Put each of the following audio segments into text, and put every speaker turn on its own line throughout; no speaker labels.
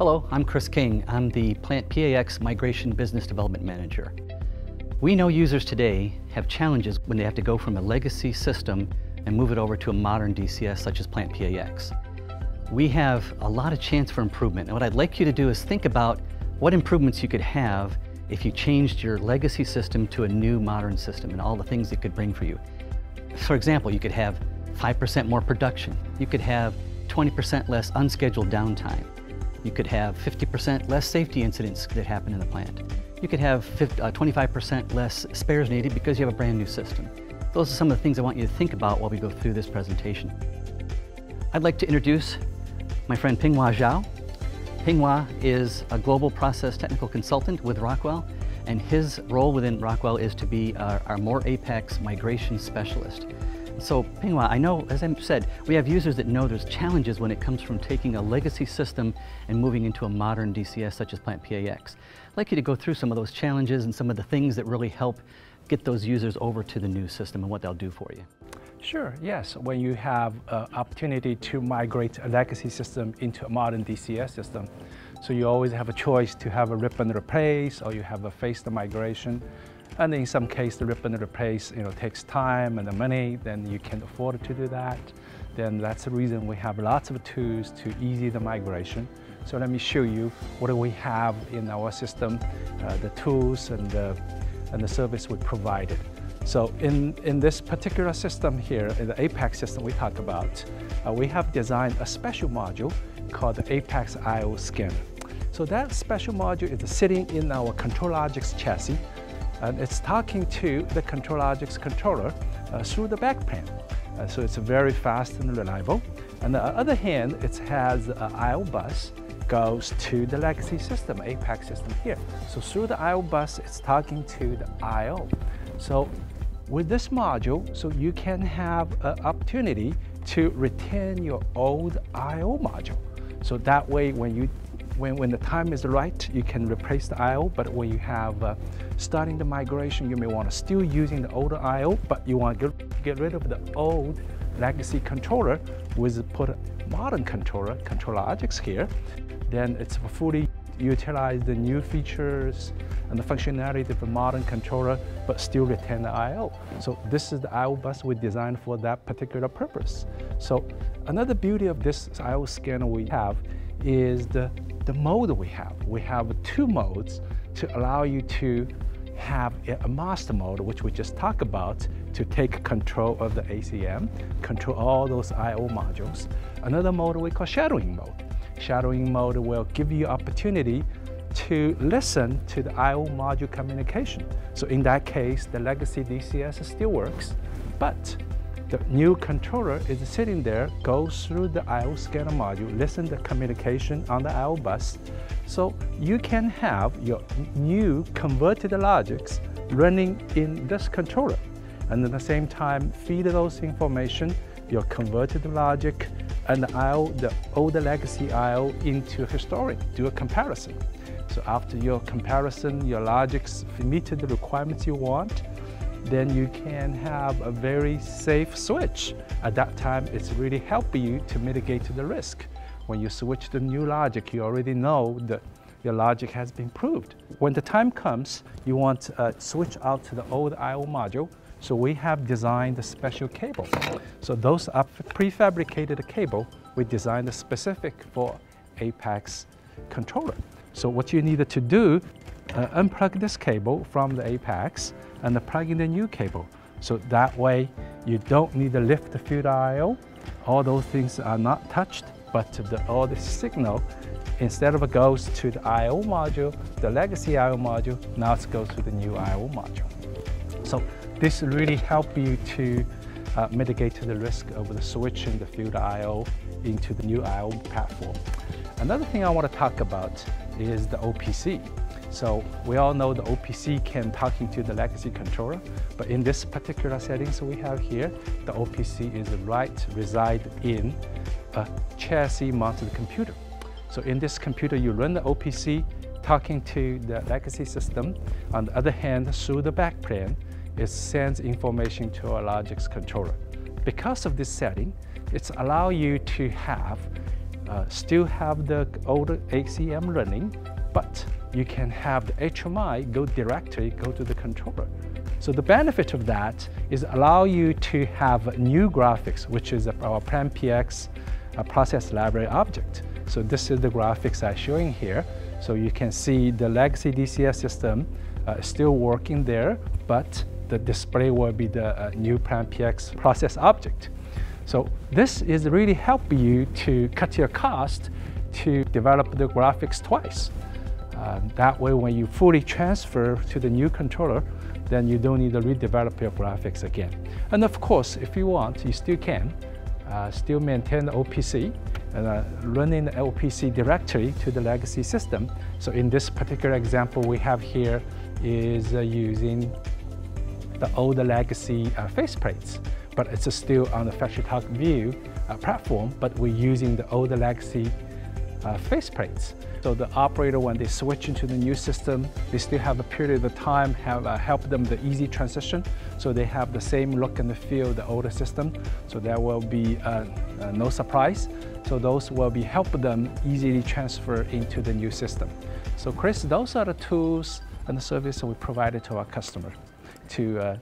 Hello, I'm Chris King. I'm the PlantPAx Migration Business Development Manager. We know users today have challenges when they have to go from a legacy system and move it over to a modern DCS such as PlantPAx. We have a lot of chance for improvement. And what I'd like you to do is think about what improvements you could have if you changed your legacy system to a new modern system and all the things it could bring for you. For example, you could have 5% more production. You could have 20% less unscheduled downtime. You could have 50% less safety incidents that happen in the plant. You could have 25% uh, less spares needed because you have a brand new system. Those are some of the things I want you to think about while we go through this presentation. I'd like to introduce my friend Pinghua Zhao. Pinghua is a global process technical consultant with Rockwell, and his role within Rockwell is to be our, our Moore APACS migration specialist. So Pinghua, I know, as I said, we have users that know there's challenges when it comes from taking a legacy system and moving into a modern DCS such as PlantPAx. I'd like you to go through some of those challenges and some of the things that really help get those users over to the new system and what they'll do for you.
Sure, yes. When you have an opportunity to migrate a legacy system into a modern DCS system, so you always have a choice to have a rip and replace or you have a phased migration. And in some case, the rip and replace you know, takes time and the money, then you can't afford to do that. Then that's the reason we have lots of tools to ease the migration. So let me show you what we have in our system, uh, the tools and the, and the service we provided. So in, in this particular system here, in the APACS system we talk about, uh, we have designed a special module called the APACS IO scanner. So that special module is sitting in our Control ControlLogix chassis and it's talking to the ControlLogix controller uh, through the backplane. Uh, so it's very fast and reliable. On the other hand, it has an I.O. bus goes to the legacy system, APACS system here. So through the I.O. bus, it's talking to the I.O. So with this module, so you can have an opportunity to retain your old I.O. module. So that way, when you when, when the time is right, you can replace the I.O., but when you have uh, starting the migration, you may want to still using the older I.O., but you want to get, get rid of the old legacy controller with put a modern controller, controller objects here, then it's fully utilize the new features and the functionality of a modern controller, but still retain the I.O. So this is the I.O. bus we designed for that particular purpose. So another beauty of this I.O. scanner we have is the the mode we have. We have two modes to allow you to have a master mode, which we just talked about, to take control of the ACM, control all those I.O. modules. Another mode we call shadowing mode. Shadowing mode will give you opportunity to listen to the I.O. module communication. So in that case, the legacy DCS still works, but the new controller is sitting there, goes through the I.O. scanner module, listen the communication on the I.O. bus. So you can have your new converted logics running in this controller. And at the same time, feed those information, your converted logic and the I.O., the older legacy I.O. into historic, do a comparison. So after your comparison, your logics meet the requirements you want, then you can have a very safe switch. At that time, it's really helping you to mitigate the risk. When you switch to new logic, you already know that your logic has been proved. When the time comes, you want to uh, switch out to the old I.O. module, so we have designed a special cable. So those are prefabricated cable we designed specific for APACS controller. So what you needed to do, uh, unplug this cable from the APACS and plug in the new cable. So that way you don't need to lift the field I.O. All those things are not touched, but the, all the signal, instead of it goes to the I.O. module, the legacy I.O. module, now it goes to the new I.O. module. So this really help you to uh, mitigate the risk of the switching the field I.O. into the new I.O. platform. Another thing I want to talk about is the OPC. So we all know the OPC can talk into the legacy controller, but in this particular settings we have here, the OPC is right reside in a chassis mounted computer. So in this computer, you run the OPC talking to the legacy system. On the other hand, through the backplane, it sends information to a Logix controller. Because of this setting, it's allow you to have uh, still have the old ACM running, but you can have the HMI go directly go to the controller. So the benefit of that is allow you to have new graphics, which is our PlantPAx process library object. So this is the graphics I'm showing here. So you can see the legacy DCS system uh, still working there, but the display will be the uh, new PlantPAx process object. So this is really help you to cut your cost to develop the graphics twice. Uh, that way, when you fully transfer to the new controller, then you don't need to redevelop your graphics again. And of course, if you want, you still can uh, still maintain the OPC and uh, running the OPC directly to the legacy system. So in this particular example we have here is uh, using the old legacy uh, faceplates, but it's still on the FactoryTalk View uh, platform, but we're using the old legacy uh, faceplates. So the operator, when they switch into the new system, they still have a period of time, have uh, help them the easy transition. So they have the same look and the feel the older system. So there will be uh, uh, no surprise. So those will be help them easily transfer into the new system. So Chris, those are the tools and the service we provided to our customer to uh,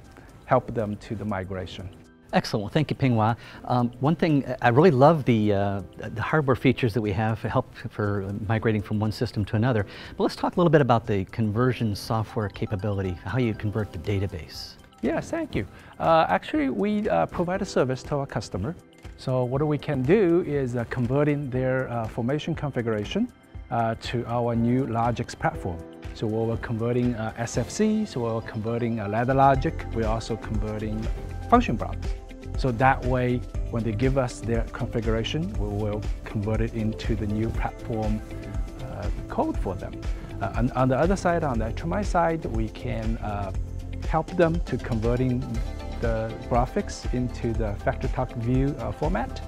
help them to the migration.
Excellent. Well, thank you, Pinghua. Um, one thing, I really love the, uh, the hardware features that we have to help for migrating from one system to another. But let's talk a little bit about the conversion software capability, how you convert the database.
Yes, thank you. Uh, actually, we uh, provide a service to our customer. So what we can do is uh, converting their uh, formation configuration uh, to our new Logix platform. So we're converting SFC, so we're converting ladder logic, we're also converting function blocks. So that way, when they give us their configuration, we will convert it into the new platform uh, code for them. Uh, and on the other side, on the HMI side, we can uh, help them to converting the graphics into the FactoryTalk View uh, format.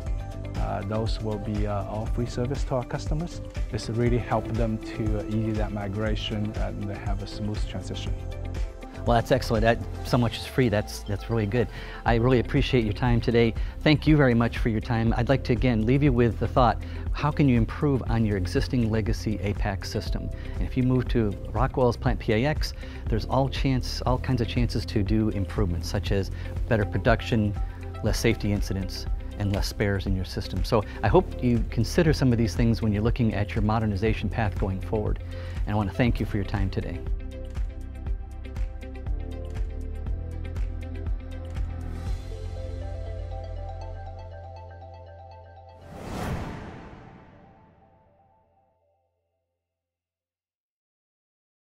Uh, those will be uh, all free service to our customers. This really help them to ease that migration and have a smooth transition.
Well, that's excellent. That, so much is free. That's, that's really good. I really appreciate your time today. Thank you very much for your time. I'd like to, again, leave you with the thought, how can you improve on your existing legacy APACS system? And if you move to Rockwell's PlantPAx, there's all, chance, all kinds of chances to do improvements, such as better production, less safety incidents, and less spares in your system. So I hope you consider some of these things when you're looking at your modernization path going forward. And I want to thank you for your time today.